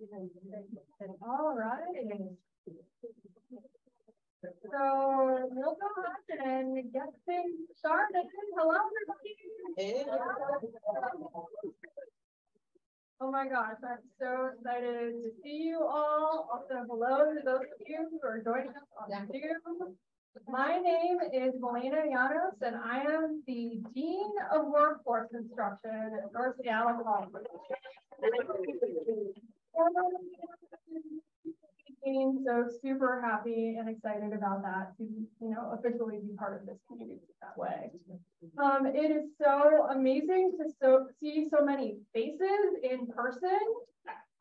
All right. So we'll go ahead and get things started. Hello, everybody. Oh my gosh, I'm so excited to see you all. Also, hello to those of you who are joining us on Zoom. My name is Melina Llanos, and I am the Dean of Workforce Instruction at North Seattle College. So super happy and excited about that to, you know, officially be part of this community that way. Um, it is so amazing to so see so many faces in person.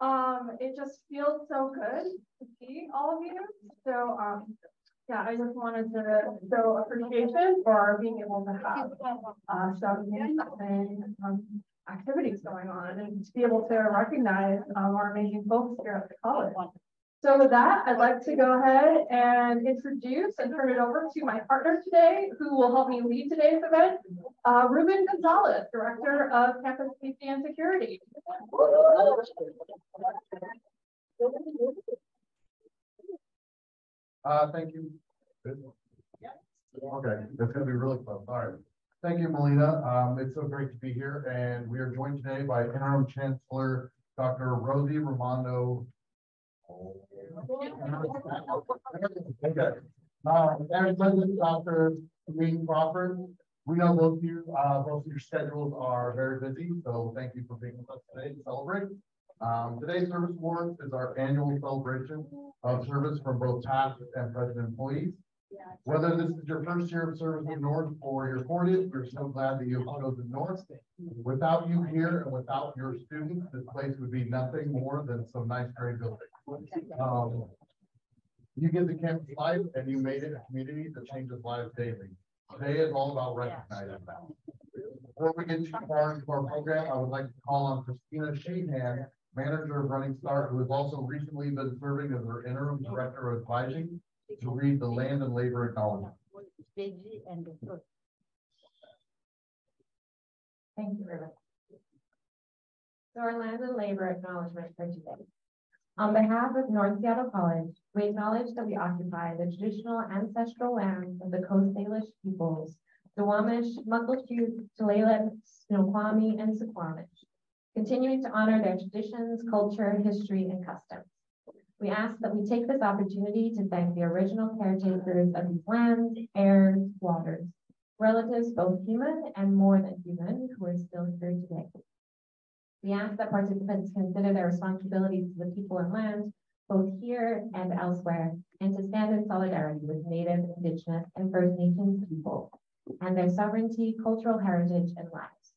Um, it just feels so good to see all of you. So um, yeah, I just wanted to show appreciation for being able to have uh, some and um, activities going on and to be able to recognize um, our amazing folks here at the college. So with that, I'd like to go ahead and introduce and turn it over to my partner today, who will help me lead today's event, uh, Ruben Gonzalez, Director of Campus Safety and Security. Uh, thank you. Okay, that's gonna be really fun. All right. Thank you, Melina. Um, it's so great to be here, and we are joined today by Interim Chancellor Dr. Rosie Rimando Okay. Uh, and President Dr. Lee Crawford, we know both of you, uh, both of your schedules are very busy, so thank you for being with us today to celebrate. Um, today's Service Awards is our annual celebration of service from both past and present employees. Whether this is your first year of service in North or your 40th, we're so glad that you've chosen North. Without you here and without your students, this place would be nothing more than some nice gray buildings. Um, you get the campus life and you made it a community that changes lives daily. Today is all about recognizing that. Before we get too far into our program, I would like to call on Christina Sheehan, manager of Running Start, who has also recently been serving as our interim director of advising to read the land and labor acknowledgement. Thank you. So our land and labor acknowledgement for today. On behalf of North Seattle College, we acknowledge that we occupy the traditional ancestral lands of the Coast Salish peoples, Duwamish, Muckleshoot, Tulalip, Snoqualmie, and Suquamish, continuing to honor their traditions, culture, history, and customs. We ask that we take this opportunity to thank the original caretakers of these lands, airs, waters, relatives both human and more than human who are still here today. We ask that participants consider their responsibilities to the people and land, both here and elsewhere, and to stand in solidarity with Native, Indigenous, and First Nations people and their sovereignty, cultural heritage, and lives.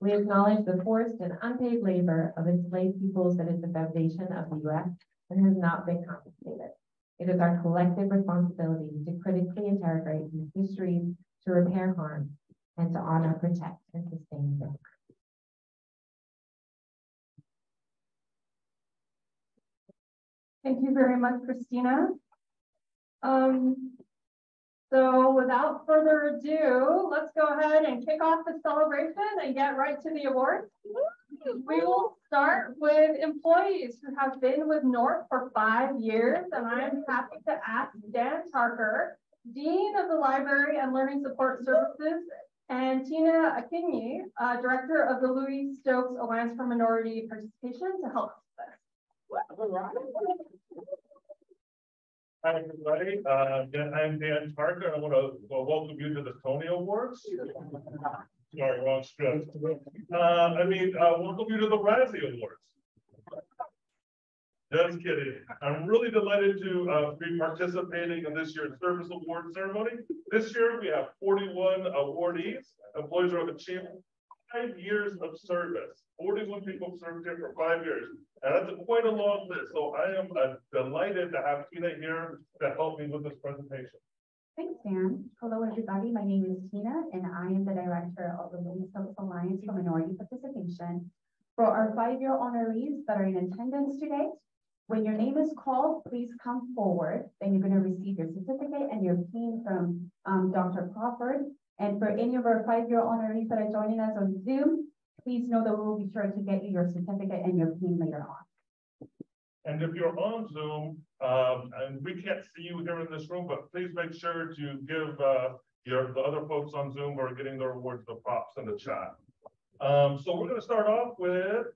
We acknowledge the forced and unpaid labor of enslaved peoples that is the foundation of the U.S. and has not been compensated. It is our collective responsibility to critically interrogate these histories, to repair harm, and to honor, protect, and sustain them. Thank you very much, Christina. Um, so without further ado, let's go ahead and kick off the celebration and get right to the awards. We will start with employees who have been with North for five years, and I'm happy to ask Dan Parker, Dean of the Library and Learning Support Services, and Tina Akinyi, uh, Director of the Louis Stokes Alliance for Minority Participation to help Hi, everybody. Uh, I'm Dan Parker. And I want to well, welcome you to the Tony Awards. Sorry, wrong script. Uh, I mean, uh, welcome you to the Razzie Awards. Just kidding. I'm really delighted to uh, be participating in this year's Service Award ceremony. This year, we have 41 awardees. Employees who have achieved five years of service. 41 people served here for five years. And that's quite a long list. So I am uh, delighted to have Tina here to help me with this presentation. Thanks, Dan. Hello, everybody. My name is Tina, and I am the director of the Louis Stokes Alliance for Minority Participation. For our five-year honorees that are in attendance today, when your name is called, please come forward. Then you're going to receive your certificate and your pin from um, Dr. Crawford. And for any of our five-year honorees that are joining us on Zoom, please know that we will be sure to get you your certificate and your pin later on. And if you're on Zoom, um, and we can't see you here in this room, but please make sure to give, uh, your, the other folks on Zoom who are getting their awards, the props in the chat. Um, so we're gonna start off with,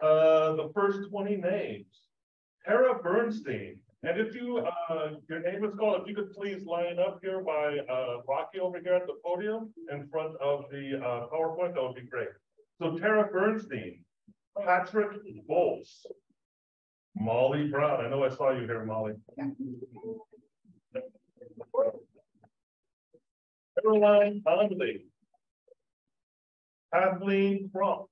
uh, the first twenty names. Tara Bernstein, and if you, uh, your name is called, if you could please line up here by, uh, Rocky over here at the podium in front of the, uh, PowerPoint, that would be great. So Tara Bernstein, Patrick Bolts, Molly Brown, I know I saw you here, Molly. Caroline Conley. Kathleen Crump.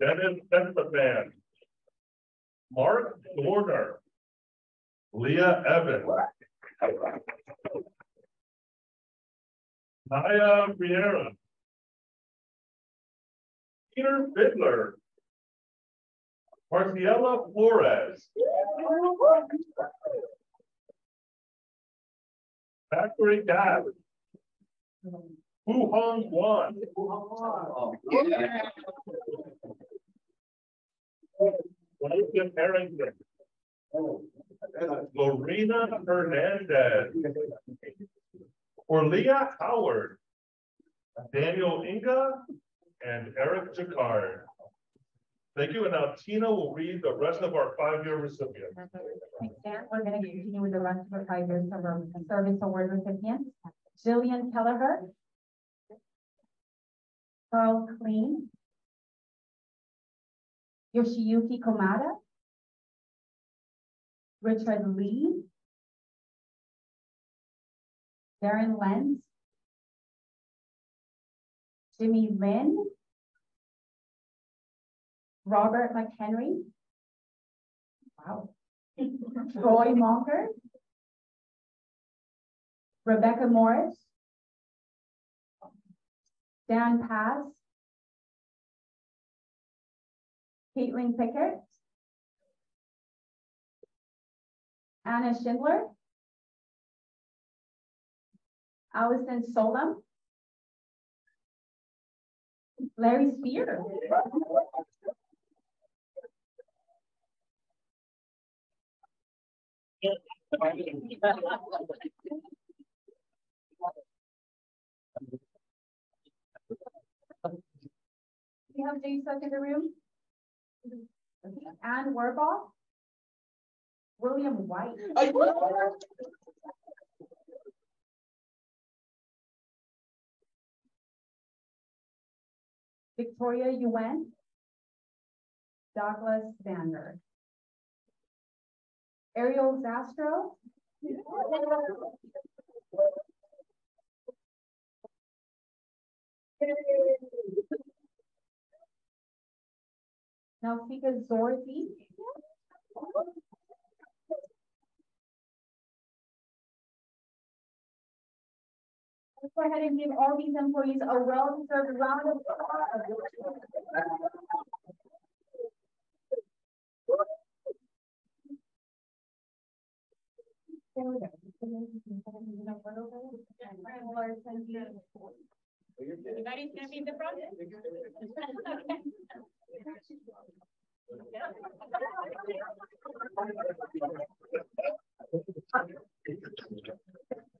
Dennis Esteban. Mark Dorner. Leah Evans. Naya Riera. Peter Fiddler. Marciela Flores. Zachary Gab. Wu Hong Wan. William Harrington. Lorena Hernandez. Orlia Howard. Daniel Inga and Eric Jacquard. Thank you, and now Tina will read the rest of our five-year recipients. Thanks. We're gonna continue with the rest of our five years of our service award recipients. Jillian Kelleher. Carl Clean. Yoshiyuki Komada. Richard Lee. Darren Lenz. Jimmy Lynn. Robert McHenry. Wow. Troy Monker. Rebecca Morris. Dan Paz. Caitlin Pickett. Anna Schindler. Allison Solom. Larry Spear. We have Jason in the room. Anne Warbaugh. William White. Victoria Yuan. Douglas Vander. Ariel Zastro. Naufika Zorzi. Let's go ahead and give all these employees a well-deserved round of applause. Everybody's gonna be in the front?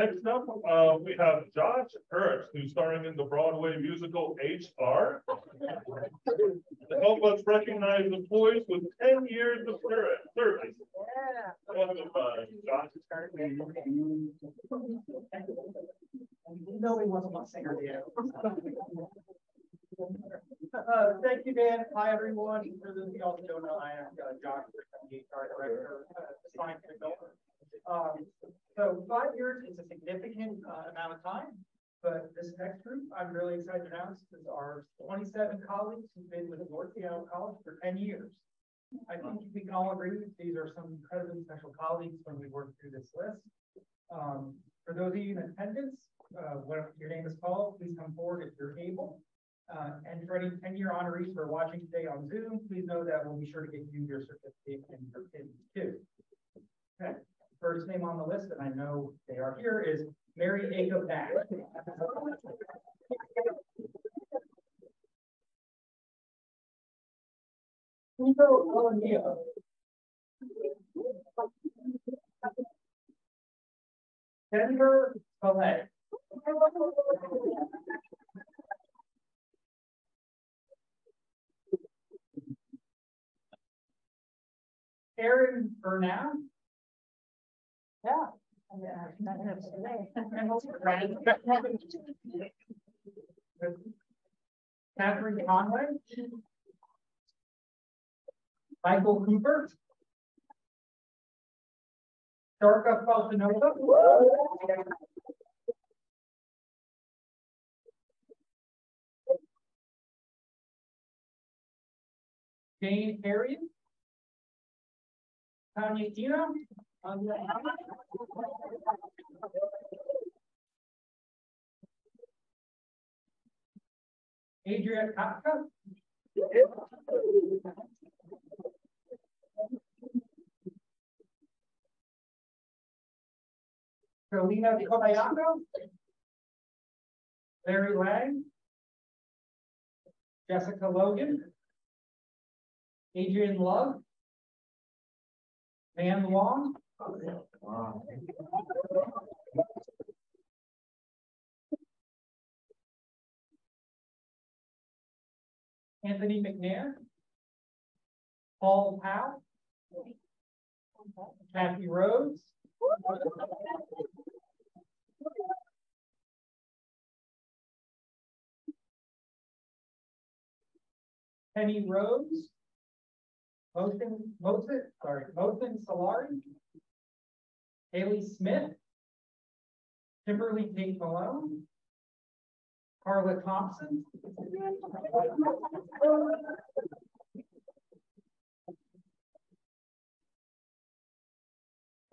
Next up, uh, we have Josh Ernst, who's starring in the Broadway musical HR. To help us recognize the employees with ten years of ser- service. Welcome, uh, Josh. No, he wasn't a singer. Uh, thank you, Dan. Hi, everyone. For those of you also don't know, I am uh, Josh, the HR director, uh, the building. Um, so five years is a significant, uh, amount of time, but this next group, I'm really excited to announce is our twenty-seven colleagues who've been with North Seattle College for ten years. I think we can all agree that these are some incredibly special colleagues when we work through this list. Um, for those of you in attendance, uh, when your name is called, please come forward if you're able. Uh, and for any ten-year honorees who are watching today on Zoom, please know that we'll be sure to get you your certificate and your pin too. Okay, first name on the list, and I know they are here, is Mary Aga Back. Denver Ballet. Aaron Burnett. Yeah. Catherine Conway. Michael Cooper. Darka Falsanova. Jane Harriet. Tanya Tina. Adria Kafka. Uh, Carolina Kobayako. Larry Lang. Jessica Logan. Adrian Love. Van Long. Anthony McNair. Paul Powell. Kathy Rhodes. Penny Rhodes. Mosen, Mosen, sorry, Mosen Solari. Haley Smith. Kimberly Tate Malone. Carla Thompson.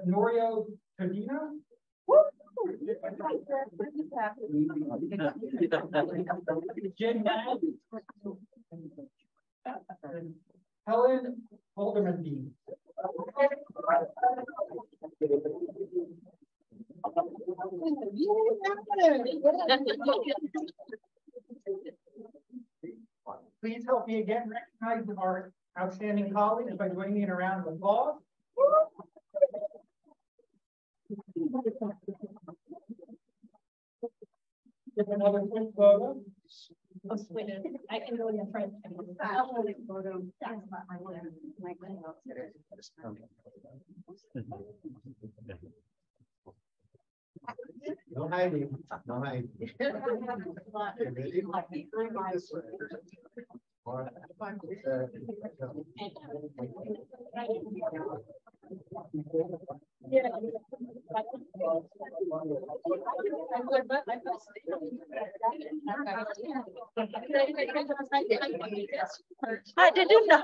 Norio Cavino. Jen. Helen Holderman Dean. Please help me again recognize our outstanding colleagues by joining me in a round of applause. Give another quick photo. I can go in front. No hiding, no hiding. I didn't know.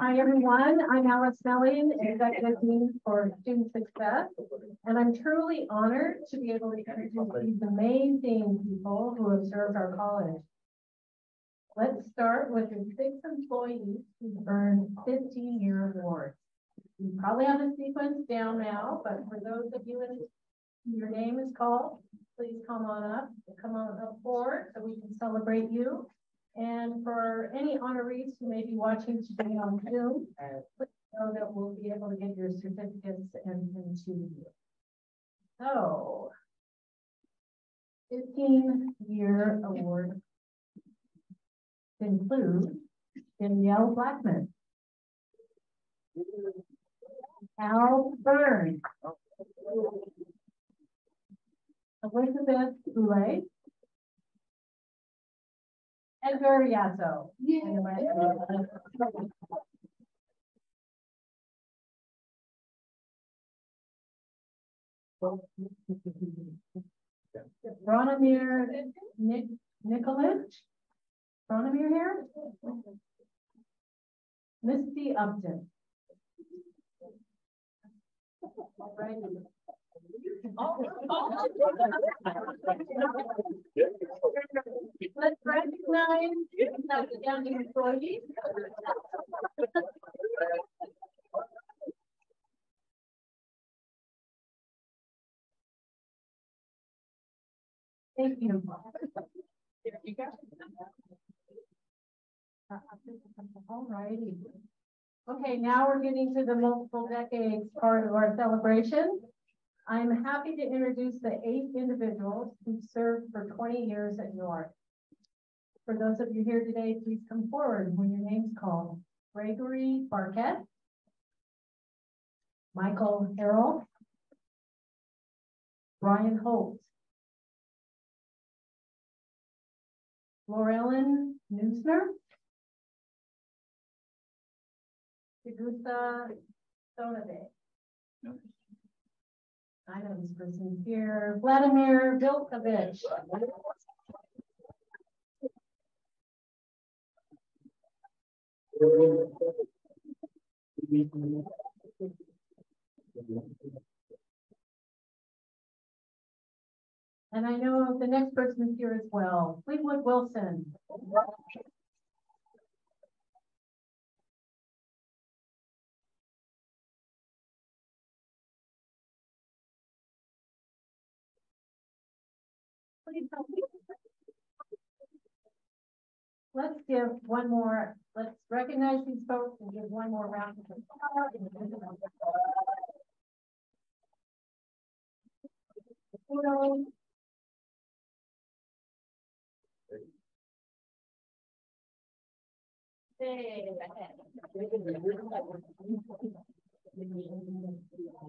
Hi, everyone. I'm Alice Snelling, Executive Dean for Student Success. And I'm truly honored to be able to introduce these amazing people who have served our college. Let's start with the six employees who earned fifteen-year awards. You probably have the sequence down now, but for those of you in your name is called, please come on up, come on up forward so we can celebrate you. And for any honorees who may be watching today on Zoom, please know that we'll be able to get your certificates and and to you. So. Fifteen-year award. Include Danielle Blackman. Al Byrne. Elizabeth Boulay. Edgar Yasso. Bronimir Nick, Nicolich. Bronimir here? Misty Upton. Alrighty. Let's recognize the county employees. Thank you. There you go. All righty. Okay, now we're getting to the multiple decades part of our celebration. I'm happy to introduce the eight individuals who served for twenty years at North. For those of you here today, please come forward when your name's called. Gregory Barquette. Michael Harrell. Brian Holt. Laurellen Newsner. Chigusa Sonade. I know this person here, Vladimir Vilkovich. And I know the next person is here as well, Fleetwood Wilson. Let's give one more, let's recognize these folks and give one more round. of applause. Photo.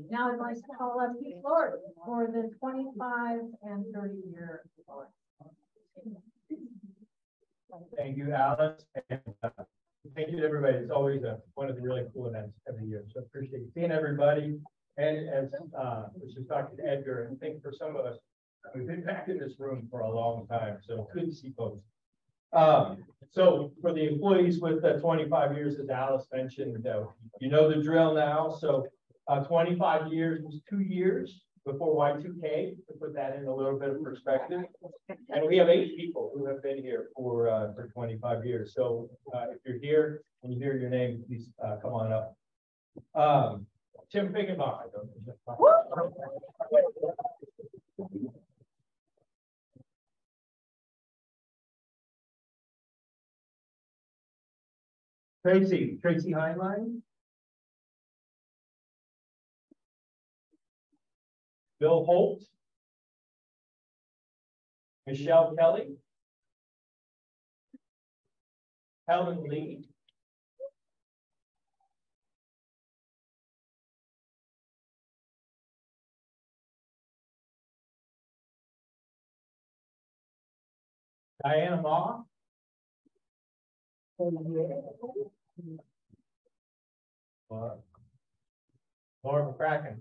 Now I'd like to call up Pete Lord for the twenty-five and thirty year. Thank you, Alice. And uh, thank you to everybody. It's always a, one of the really cool events every year. So appreciate seeing everybody. And as, uh, just talking to Edgar, and I think for some of us, we've been back in this room for a long time, so good to see folks. Um, so for the employees with the twenty-five years, as Alice mentioned, uh, you know the drill now. So uh, twenty-five years was two years before Y two K, to put that in a little bit of perspective. And we have eight people who have been here for, uh, for twenty-five years. So, uh, if you're here and you hear your name, please, uh, come on up. Um, Tim Figgenbaum. Tracy, Tracy Heinlein. Bill Holt. Michelle Kelly. Helen Lee. Diana Ma. Laura McCracken.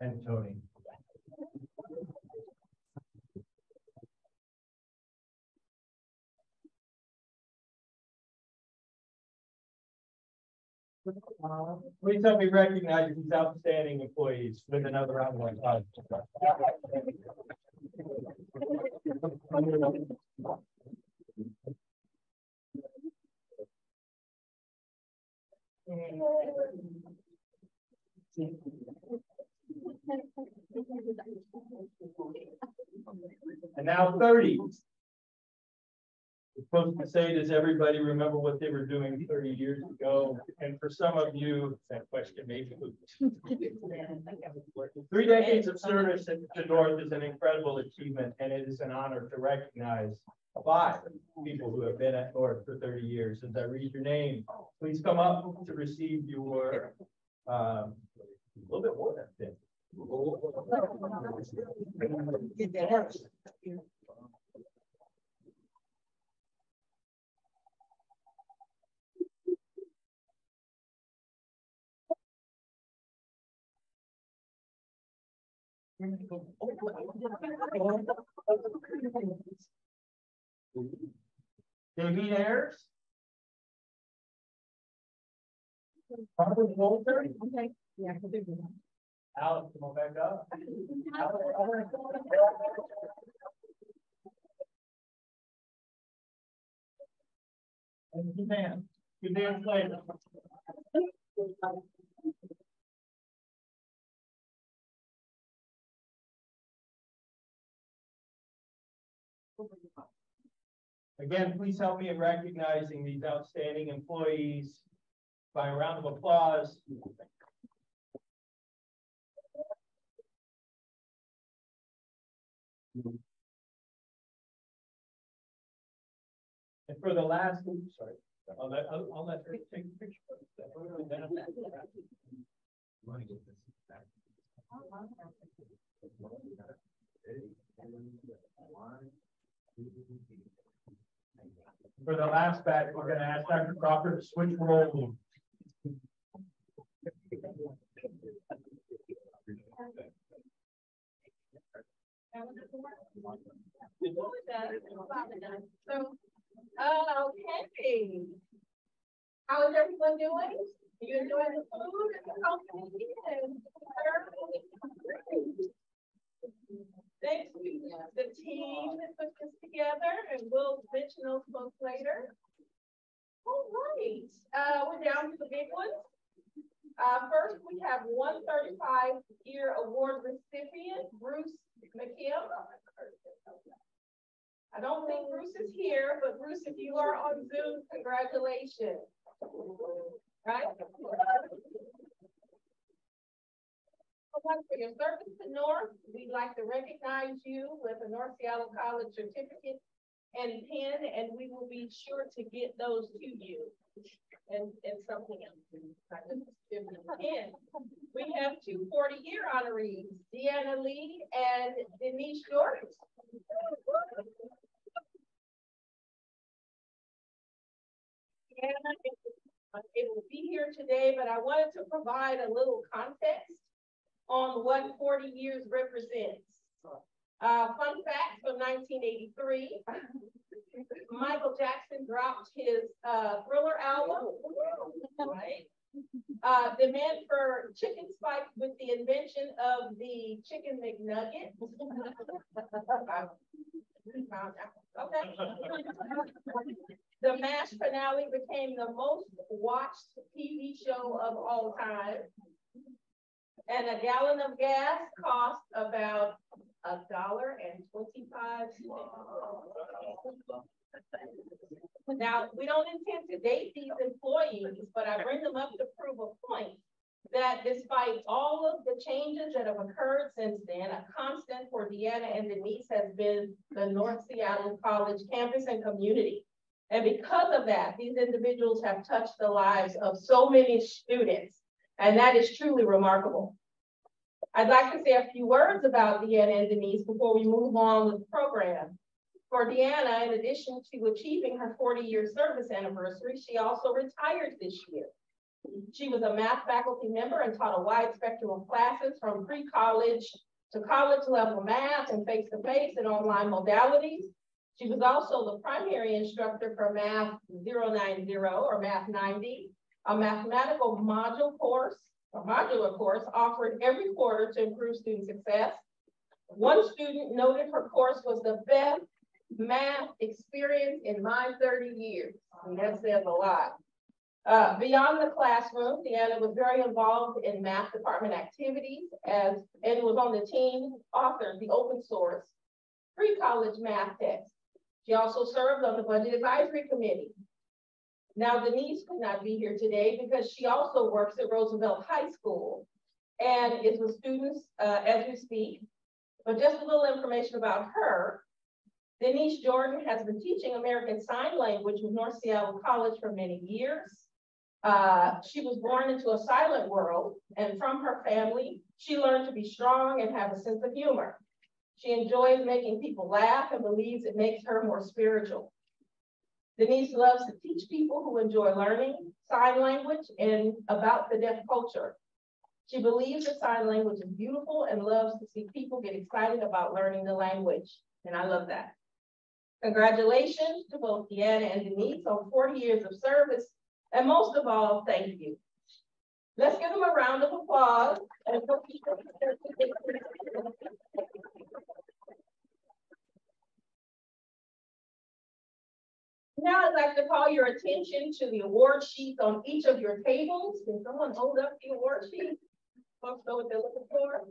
And Tony. Uh, please help me recognize these outstanding employees with another round of applause. And now 30s. Supposed to say, does everybody remember what they were doing thirty years ago? And for some of you, that question may be. Three decades of service at the North is an incredible achievement, and it is an honor to recognize five people who have been at North for thirty years. As I read your name, please come up to receive your, um, a little bit more than that. David Ayers. Robert Walter. Okay. Yeah. Alex, come on back up. And Suzanne, Suzanne Slater. Again, please help me in recognizing these outstanding employees by a round of applause. And for the last, oops, sorry, I'll let, I'll, I'll let her take a picture. For the last batch, we're gonna ask Dr. Crawford to switch roles. So, okay. How is everyone doing? Are You enjoying the food and and Thanks the team that put this together and we'll mention those folks later. All right, uh, we're down to the big ones. Uh, first, we have one thirty-five year award recipient, Bruce McKim. I don't think Bruce is here, but Bruce, if you are on Zoom, congratulations. Right? For your service to North, we'd like to recognize you with a North Seattle College certificate and pin, and we will be sure to get those to you. And, and something else. We have two 40-year honorees, Deanna Lee and Denise Jordan. Deanna is able to be here today, but I wanted to provide a little context on what 40 years represents. Uh, fun fact from 1983, Michael Jackson dropped his uh, Thriller album, right? Uh, demand for chicken spiked with the invention of the chicken McNugget. okay. the MASH finale became the most watched TV show of all time. And a gallon of gas cost about a dollar and twenty-five Now, we don't intend to date these employees, but I bring them up to prove a point that despite all of the changes that have occurred since then, a constant for Deanna and Denise has been the North Seattle College campus and community. And because of that, these individuals have touched the lives of so many students, and that is truly remarkable. I'd like to say a few words about Deanna and Denise before we move on with the program. For Deanna, in addition to achieving her 40-year service anniversary, she also retired this year. She was a math faculty member and taught a wide spectrum of classes from pre-college to college level math and face-to-face -face and online modalities. She was also the primary instructor for Math 090 or Math 90, a mathematical module course, a modular course offered every quarter to improve student success. One student noted her course was the best math experience in my 30 years. And that says a lot. Uh, beyond the classroom, Deanna was very involved in math department activities as and was on the team authored the open source pre-college math text. She also served on the budget advisory committee. Now Denise could not be here today because she also works at Roosevelt High School and is with students uh, as we speak. But just a little information about her. Denise Jordan has been teaching American Sign Language with North Seattle College for many years. Uh, she was born into a silent world, and from her family, she learned to be strong and have a sense of humor. She enjoys making people laugh and believes it makes her more spiritual. Denise loves to teach people who enjoy learning sign language and about the deaf culture. She believes that sign language is beautiful and loves to see people get excited about learning the language. And I love that. Congratulations to both Deanna and Denise on 40 years of service. And most of all, thank you. Let's give them a round of applause. Now I'd like to call your attention to the award sheets on each of your tables. Can someone hold up the award sheet? Folks know what they're looking for.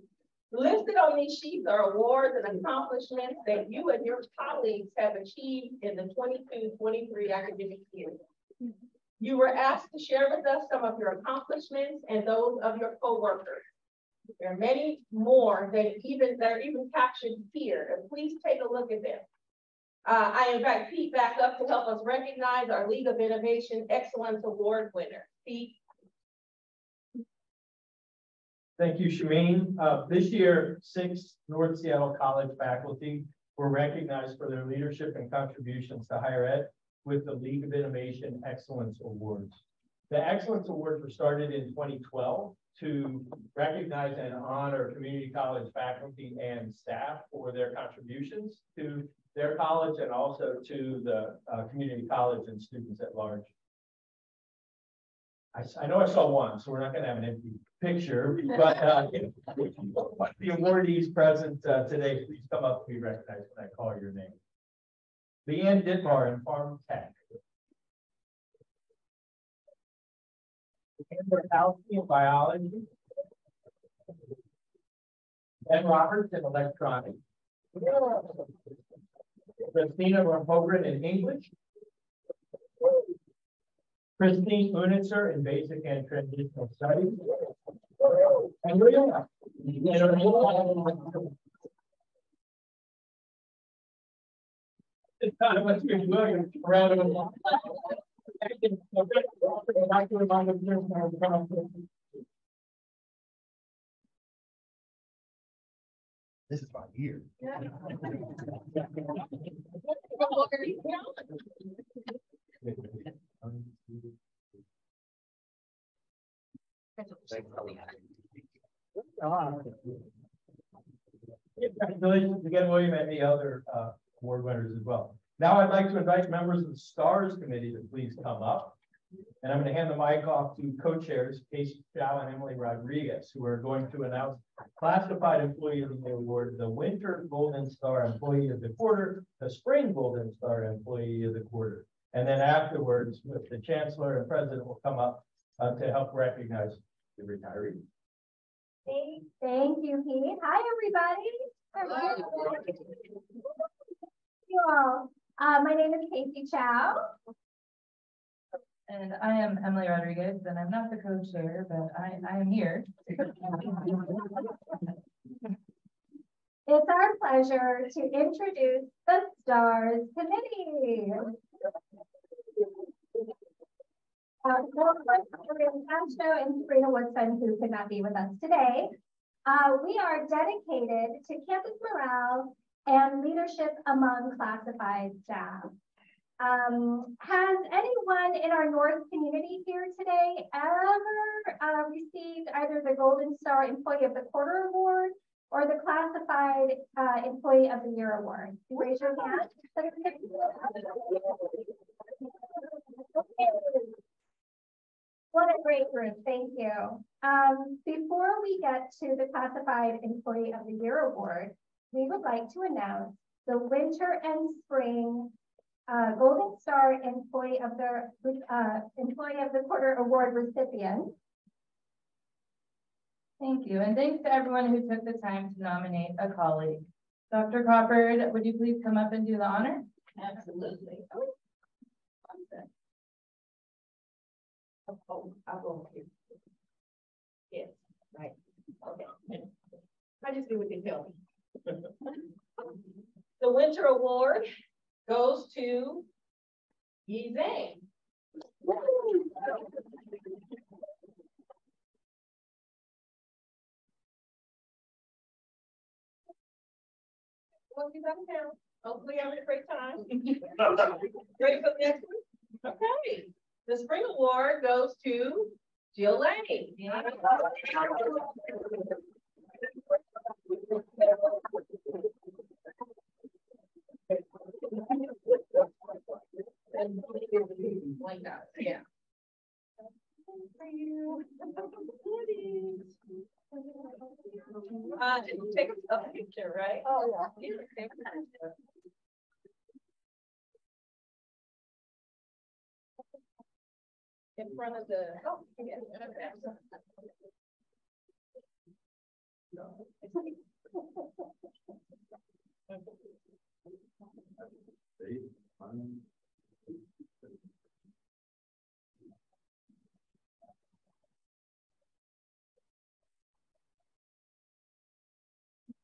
Listed on these sheets are awards and accomplishments that you and your colleagues have achieved in the 22-23 academic year. You were asked to share with us some of your accomplishments and those of your coworkers. There are many more that even that are even captured here, and please take a look at them. Uh, I invite Pete back up to help us recognize our League of Innovation Excellence Award winner. Pete. Thank you, Chemene. Uh, this year, six North Seattle College faculty were recognized for their leadership and contributions to higher ed with the League of Innovation Excellence Awards. The Excellence Awards were started in 2012 to recognize and honor community college faculty and staff for their contributions to their college and also to the uh, community college and students at large. I, I know I saw one, so we're not going to have an empty picture, but uh, the awardees present uh, today, please come up to be recognized when I call your name. Leanne Ditmar in Pharm Tech. Amber Halsey in Biology. Ben Roberts in Electronics. Christina Hogren in English. Christine Unitzer in Basic and Transitional Studies. And Leona. It's around. This is my ear. Congratulations again, William, and the other uh, award winners as well. Now I'd like to invite members of the STARS committee to please come up. And I'm going to hand the mic off to co-chairs Casey Chow and Emily Rodriguez, who are going to announce classified employee of the year award, the winter golden star employee of the quarter, the spring golden star employee of the quarter. And then afterwards, with the chancellor and president will come up uh, to help recognize the retirees. Thank, thank you, Pete. Hi, everybody. Thank You all. Uh, my name is Casey Chow. And I am Emily Rodriguez, and I'm not the co-chair, but I, I am here. It's our pleasure to introduce the STARS Committee. Uh, Castro and Sabrina Woodson, who could not be with us today. Uh, we are dedicated to campus morale and leadership among classified staff. Um, has anyone in our North community here today ever uh, received either the Golden Star Employee of the Quarter Award or the Classified uh, Employee of the Year Award? Raise your hand. What a great group, thank you. Um, before we get to the Classified Employee of the Year Award, we would like to announce the winter and spring uh, Golden Star Employee of the uh, Employee of the Quarter Award recipient. Thank you, and thanks to everyone who took the time to nominate a colleague. Dr. Crawford, would you please come up and do the honor? Absolutely. Oh, I'll go here. Yes, right. Okay. I just do what they tell me. The Winter Award goes to Yizang. Well, he's out of town. Hopefully, having a great time. Ready for the next one? Okay. The Spring Award goes to Jill Lane. Yeah. Like that, yeah. Take a picture, right? Oh, yeah. In front of the, oh.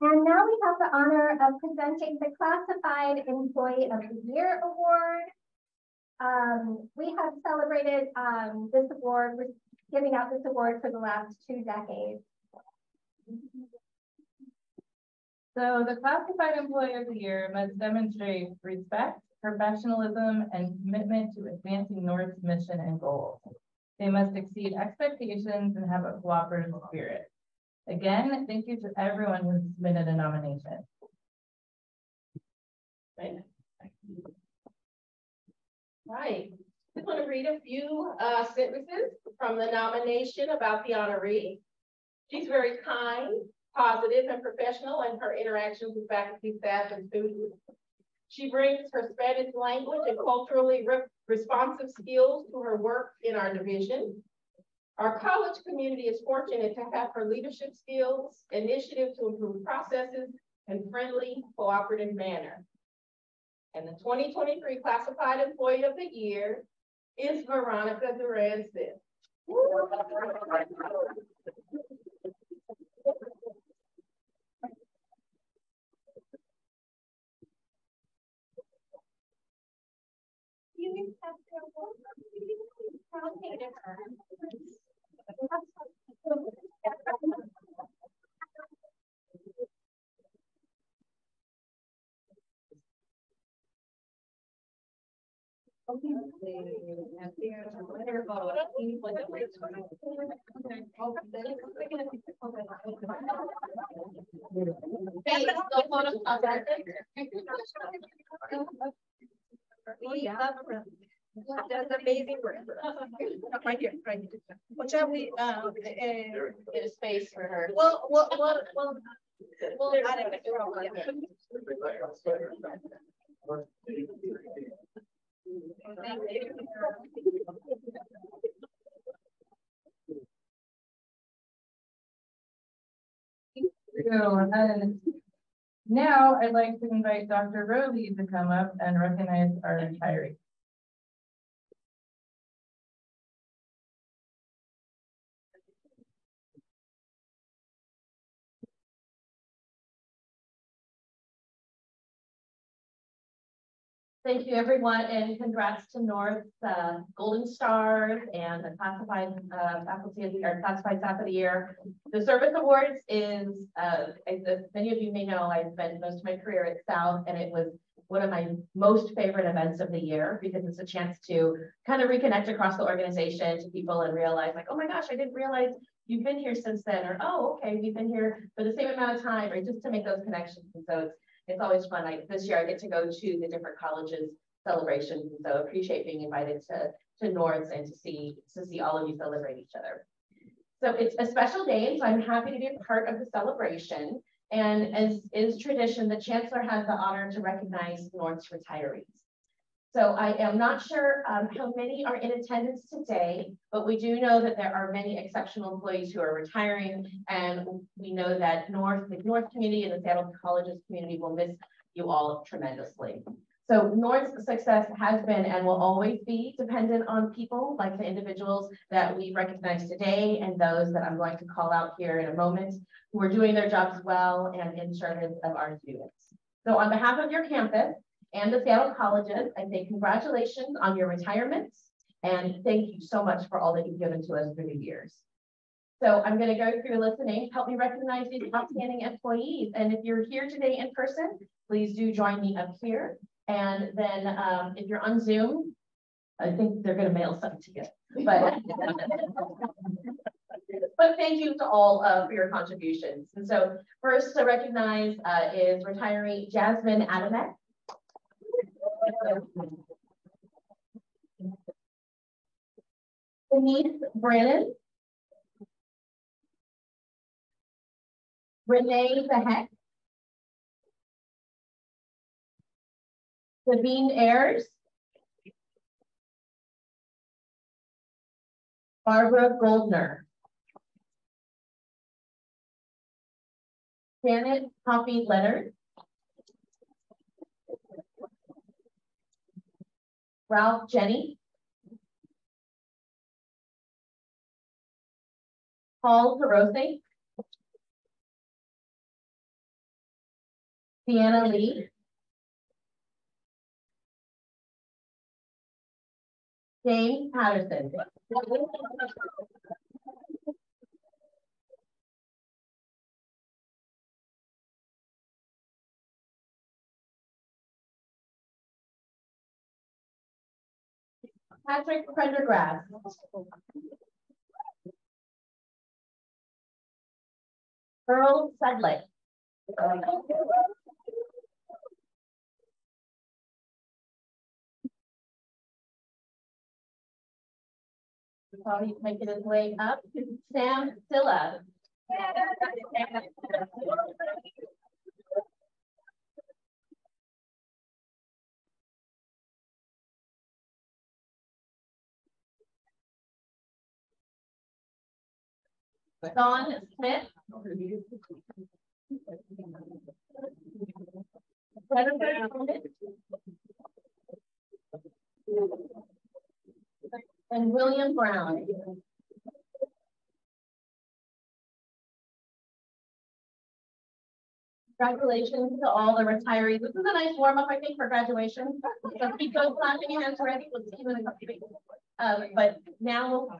And now we have the honor of presenting the Classified Employee of the Year Award. Um, we have celebrated um, this award, giving out this award for the last two decades. So the classified employee of the year must demonstrate respect, professionalism, and commitment to advancing North's mission and goals. They must exceed expectations and have a cooperative spirit. Again, thank you to everyone who submitted a nomination. Right. I'm going to read a few uh, sentences from the nomination about the honoree. She's very kind, positive, and professional in her interactions with faculty, staff, and students. She brings her Spanish language and culturally re responsive skills to her work in our division. Our college community is fortunate to have her leadership skills, initiative to improve processes, and friendly, cooperative manner. And the 2023 Classified Employee of the Year is Veronica Duran Smith. Oh, yeah. That's amazing work. Right here, right here. What shall we, um, uh, Get a space for her. well, well, well, well. Well, I don't know. So, and now I'd like to invite Dr. Roby to come up and recognize our retirees. Thank you, everyone, and congrats to North uh, Golden Stars and the classified uh, faculty of the year, classified staff of the year. The service awards is, uh, as many of you may know, I've spent most of my career at South, and it was one of my most favorite events of the year because it's a chance to kind of reconnect across the organization to people and realize like, oh my gosh, I didn't realize you've been here since then, or oh, okay, we've been here for the same amount of time, or just to make those connections. And so it's it's always fun. I, this year I get to go to the different colleges celebrations. And so appreciate being invited to, to North's and to see, to see all of you celebrate each other. So it's a special day, and so I'm happy to be a part of the celebration. And as is tradition, the Chancellor has the honor to recognize North's retirees. So I am not sure um, how many are in attendance today, but we do know that there are many exceptional employees who are retiring. And we know that North, the North community and the Seattle Colleges community will miss you all tremendously. So North's success has been and will always be dependent on people like the individuals that we recognize today and those that I'm going to call out here in a moment who are doing their jobs well and in service of our students. So on behalf of your campus, and the Seattle colleges. I say congratulations on your retirements and thank you so much for all that you've given to us through the years. So I'm gonna go through a list names, help me recognize these outstanding employees. And if you're here today in person, please do join me up here. And then um, if you're on Zoom, I think they're gonna mail something to you, but. But thank you to all uh, for your contributions. And so first to recognize uh, is retiree Jasmine Adamek. Denise Brannon. Renee Beheck. Sabine Ayers. Barbara Goldner. Janet Poppy Leonard. Ralph Jenny. Paul Carosi. Sienna Lee. James Patterson. Patrick Prendergrass. Earl Sedley. While he's making his way up, Sam Silla. Don Smith. Jennifer. And William Brown. Congratulations to all the retirees. This is a nice warm up, I think, for graduation. So keep those clapping hands ready. We'll see you in a couple weeks. Um, but now we'll.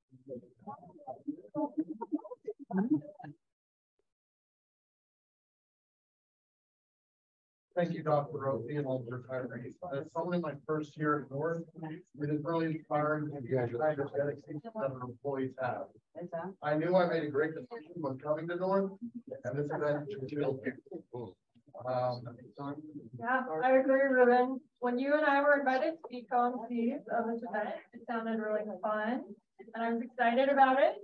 Thank you, Dr. Rosie and all the retirees. It's only my first year at North. It is really inspiring to the dedication that our employees have. I knew I made a great decision when coming to North, and this event feels beautiful. Um, Yeah, I agree, Ruben. When you and I were invited to be co-MCs of this event, it sounded really fun, and I was excited about it.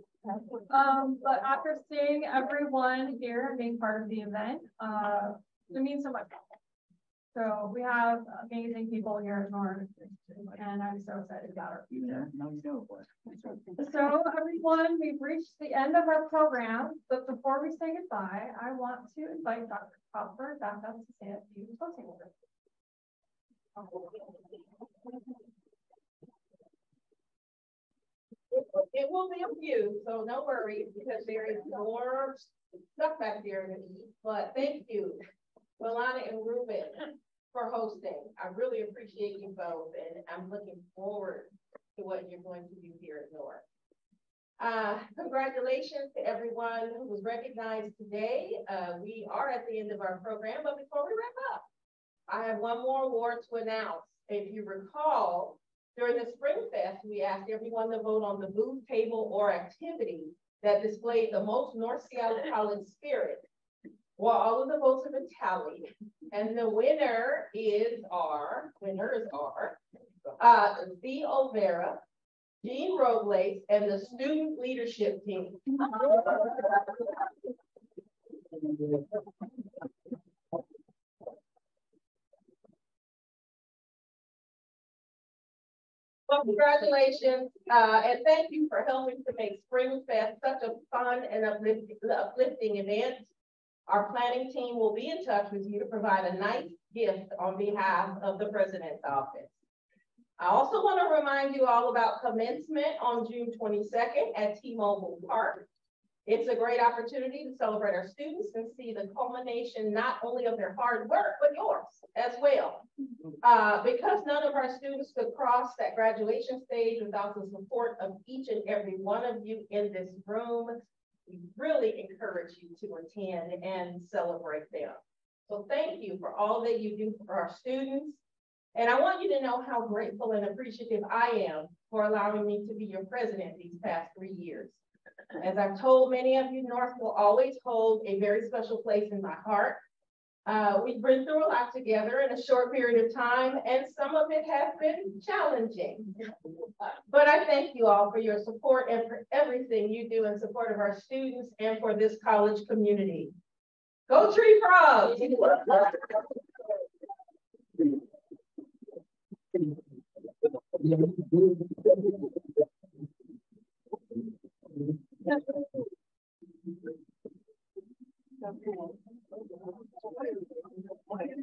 Um, but after seeing everyone here and being part of the event, uh, it means so much. So we have amazing people here at North, and I'm so excited about our future. So everyone, we've reached the end of our program, but before we say goodbye, I want to invite Dr. Crawford back up to say a few closing words. It will be a few, so no worries, because there is more stuff back there but thank you, Milana and Ruben, for hosting. I really appreciate you both, and I'm looking forward to what you're going to do here at North. Uh, congratulations to everyone who was recognized today. Uh, we are at the end of our program, but before we wrap up, I have one more award to announce. If you recall, during the Spring Fest, we asked everyone to vote on the booth, table, or activity that displayed the most North Seattle College spirit. Well, all of the votes have been tallied, and the winner is our, winners are, uh, V. Olvera, Jean Robles, and the student leadership team. Well, congratulations, uh, and thank you for helping to make Spring Fest such a fun and uplifting, uplifting event. Our planning team will be in touch with you to provide a nice gift on behalf of the president's office. I also want to remind you all about commencement on June twenty-second at T-Mobile Park. It's a great opportunity to celebrate our students and see the culmination not only of their hard work, but yours as well. Uh, because none of our students could cross that graduation stage without the support of each and every one of you in this room, we really encourage you to attend and celebrate them. So thank you for all that you do for our students. And I want you to know how grateful and appreciative I am for allowing me to be your president these past three years. As I've told many of you, North will always hold a very special place in my heart. Uh, we've been through a lot together in a short period of time, and some of it has been challenging. But I thank you all for your support and for everything you do in support of our students and for this college community. Go Tree Frogs! 但是但是我我我还是